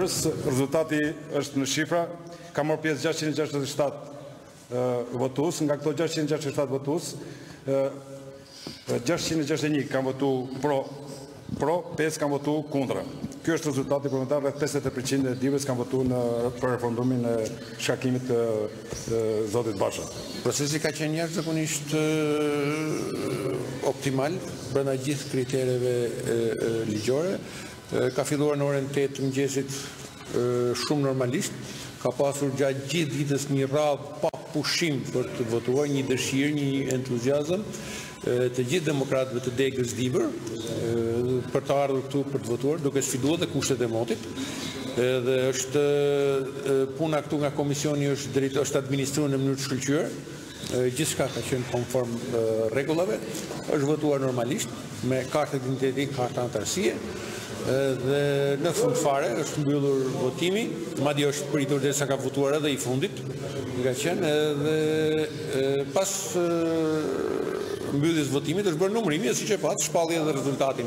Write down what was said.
Rezultati është në shifra, ka marrë pjesë 667 votues, nga këto 667 votues, 661 kanë votu pro, pro, 5 kanë votu kundra. Kjo është rezultati përfundimtar, rreth 50% e Dibrës kanë votu në referendumin e shkarkimit të Zotit Basha. Procesi ka qenë jashtëzakonisht optimal, brenda gjithë kritereve ligjore, Ka filluar në orën tetë të mëngjesit shumë normalisht. Ka pasur gjatë gjithë ditës një radhë pa pushim për të votuar, një dëshirë, një entuziazëm të gjithë demokratëve të degës Dibër për të ardhur këtu për të votuar, duke sfidu edhe kushtet e motit. Dhe është puna këtu nga komisioni është drejt është administruar në mënyrë të shkëlqyer. Gjithçka ka qenë konform rregullave, është votuar normalisht me kartë identiteti, kartë anëtarësie dhe në fund fare është mbyllur votimi, madje është pritur derisa ka votuar edhe i fundit, ka qenë edhe pas mbylljes votimit është bërë numërimi e siç e patë shpallja e rezultatit.